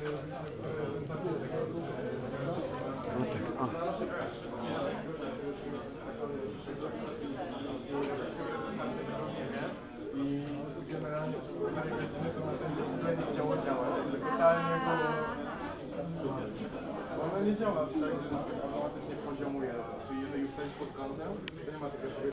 Nie nie działa tak, że automatycznie poziomuje. Czyli jeżeli już jesteś pod kątem, to nie ma takiego